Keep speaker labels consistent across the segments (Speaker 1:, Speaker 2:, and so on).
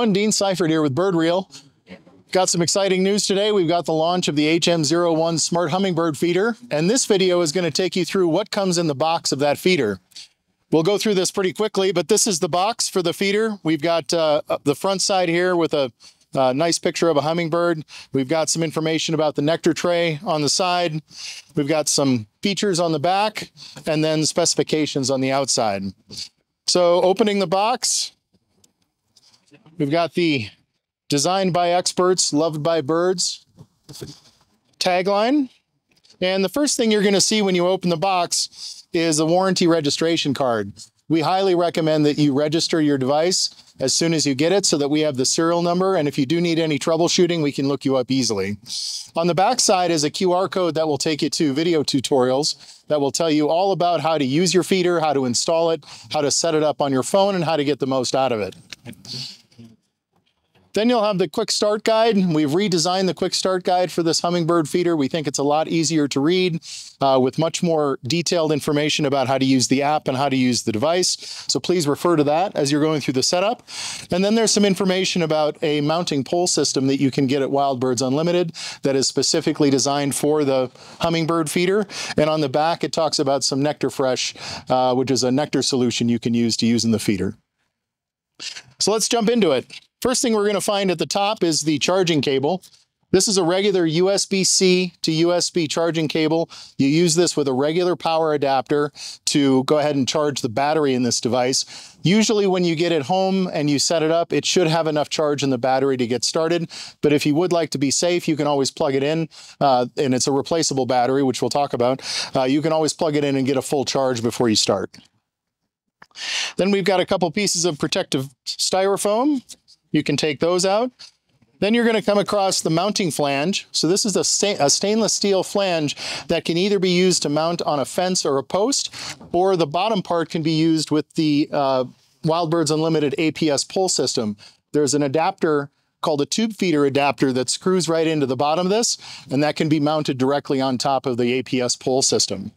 Speaker 1: everyone. Dean Seifert here with BirdReel. Got some exciting news today. We've got the launch of the HM01 Smart Hummingbird Feeder, and this video is going to take you through what comes in the box of that feeder. We'll go through this pretty quickly, but this is the box for the feeder. We've got uh, the front side here with a uh, nice picture of a hummingbird. We've got some information about the nectar tray on the side. We've got some features on the back and then specifications on the outside. So opening the box, we've got the designed by experts, loved by birds tagline. And the first thing you're going to see when you open the box is a warranty registration card. We highly recommend that you register your device as soon as you get it so that we have the serial number. And if you do need any troubleshooting, we can look you up easily. On the back side is a QR code that will take you to video tutorials that will tell you all about how to use your feeder, how to install it, how to set it up on your phone, and how to get the most out of it. Then you'll have the quick start guide. We've redesigned the quick start guide for this hummingbird feeder. We think it's a lot easier to read uh, with much more detailed information about how to use the app and how to use the device. So please refer to that as you're going through the setup. And then there's some information about a mounting pole system that you can get at Wild Birds Unlimited that is specifically designed for the hummingbird feeder. And on the back, it talks about some Nectar Fresh, uh, which is a nectar solution you can use to use in the feeder. So let's jump into it. First thing we're going to find at the top is the charging cable. This is a regular USB-C to USB charging cable. You use this with a regular power adapter to go ahead and charge the battery in this device. Usually when you get it home and you set it up, it should have enough charge in the battery to get started. But if you would like to be safe, you can always plug it in, uh, and it's a replaceable battery, which we'll talk about. Uh, you can always plug it in and get a full charge before you start. Then we've got a couple pieces of protective styrofoam you can take those out. Then you're going to come across the mounting flange. So this is a, sta a, stainless steel flange that can either be used to mount on a fence or a post, or the bottom part can be used with the uh, Wild Birds Unlimited APS pole system. There's an adapter called a tube feeder adapter that screws right into the bottom of this, and that can be mounted directly on top of the APS pole system.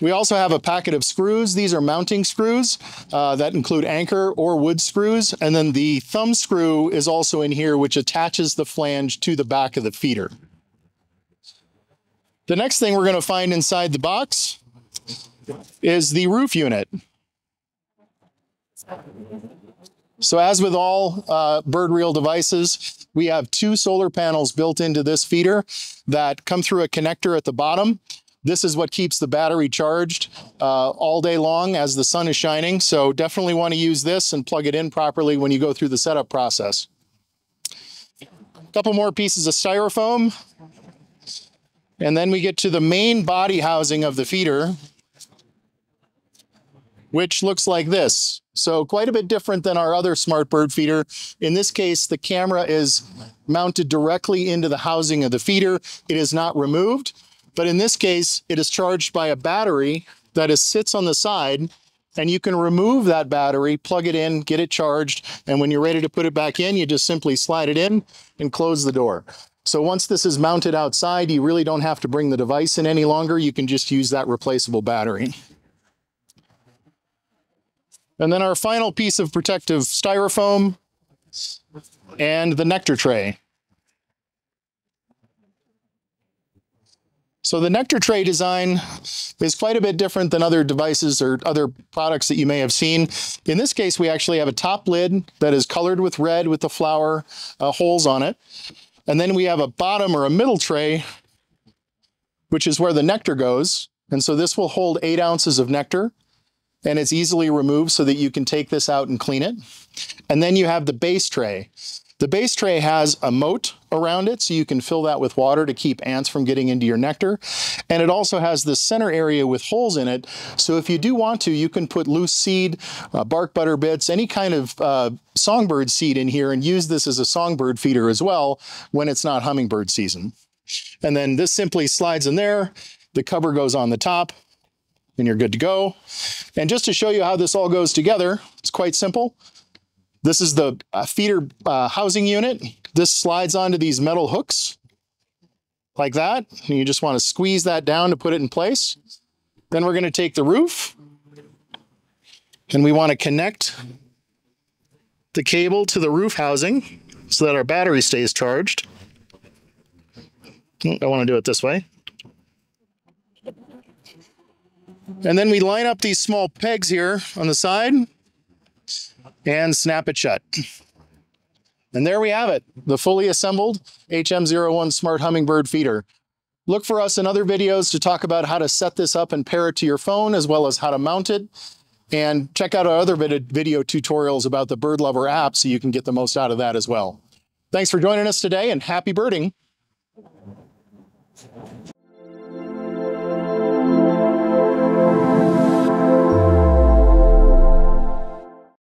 Speaker 1: We also have a packet of screws. These are mounting screws uh, that include anchor or wood screws. And then the thumb screw is also in here, which attaches the flange to the back of the feeder. The next thing we're going to find inside the box is the roof unit. So as with all uh, BirdReel devices, we have two solar panels built into this feeder that come through a connector at the bottom. This is what keeps the battery charged uh, all day long as the sun is shining. So definitely want to use this and plug it in properly when you go through the setup process. A couple more pieces of styrofoam. And then we get to the main body housing of the feeder, which looks like this. So quite a bit different than our other smart bird feeder. In this case, the camera is mounted directly into the housing of the feeder. It is not removed. But in this case, it is charged by a battery that is, sits on the side and you can remove that battery, plug it in, get it charged, and when you're ready to put it back in, you just simply slide it in and close the door. So once this is mounted outside, you really don't have to bring the device in any longer. You can just use that replaceable battery. And then our final piece of protective styrofoam and the nectar tray. So the Nectar tray design is quite a bit different than other devices or other products that you may have seen. In this case, we actually have a top lid that is colored with red with the flower uh, holes on it. And then we have a bottom or a middle tray, which is where the nectar goes. And so this will hold eight ounces of nectar and it's easily removed so that you can take this out and clean it. And then you have the base tray. The base tray has a moat around it, so you can fill that with water to keep ants from getting into your nectar. And it also has this center area with holes in it, so if you do want to, you can put loose seed, uh, bark butter bits, any kind of uh, songbird seed in here and use this as a songbird feeder as well when it's not hummingbird season. And then this simply slides in there, the cover goes on the top, and you're good to go. And just to show you how this all goes together, it's quite simple. This is the uh, feeder uh, housing unit. This slides onto these metal hooks like that. You just want to squeeze that down to put it in place. Then we're going to take the roof and we want to connect the cable to the roof housing so that our battery stays charged. I want to do it this way. And then we line up these small pegs here on the side and snap it shut. And there we have it, the fully assembled HM01 Smart Hummingbird feeder. Look for us in other videos to talk about how to set this up and pair it to your phone, as well as how to mount it. And check out our other video tutorials about the Bird Lover app so you can get the most out of that as well. Thanks for joining us today and happy birding.